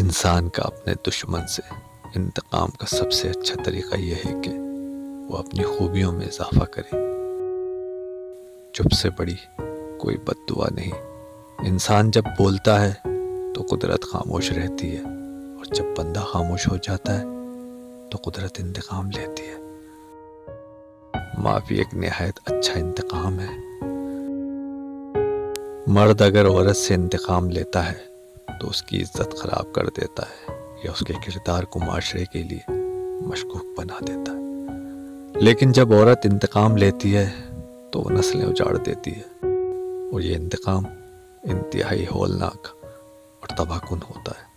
انسان کا اپنے دشمن سے انتقام کا سب سے اچھا طریقہ یہ ہے کہ وہ اپنی خوبیوں میں اضافہ کرے۔ چپ سے بڑی کوئی بد دعا نہیں۔ انسان جب بولتا ہے تو قدرت خاموش رہتی ہے، اور جب بندہ خاموش ہو جاتا ہے تو قدرت انتقام لیتی ہے۔ معافی ایک نہایت اچھا انتقام ہے۔ مرد اگر عورت سے انتقام لیتا ہے اس کی عزت خراب کر دیتا ہے یا اس کے کردار کو معاشرے کے لیے مشکوک بنا دیتا ہے۔ لیکن جب عورت انتقام لیتی ہے تو وہ نسلیں اجاڑ دیتی ہے اور یہ انتقام انتہائی ہولناک اور تباہ کن ہوتا ہے۔